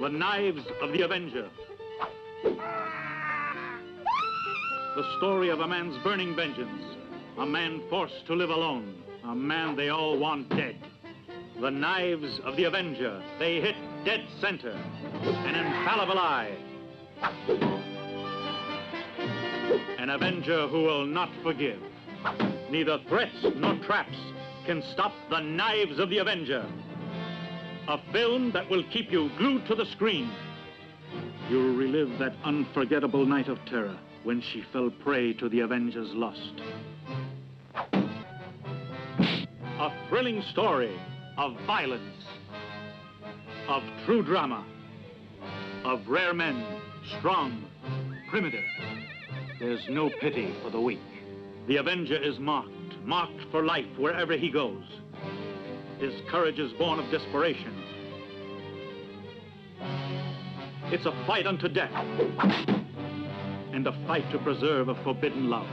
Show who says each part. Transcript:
Speaker 1: The Knives of the Avenger. The story of a man's burning vengeance. A man forced to live alone. A man they all want dead. The Knives of the Avenger. They hit dead center. An infallible eye. An Avenger who will not forgive. Neither threats nor traps can stop the Knives of the Avenger. A film that will keep you glued to the screen. You'll relive that unforgettable night of terror when she fell prey to the Avenger's lust. A thrilling story of violence, of true drama, of rare men, strong, primitive. There's no pity for the weak. The Avenger is marked, marked for life wherever he goes. His courage is born of desperation. It's a fight unto death. And a fight to preserve a forbidden love.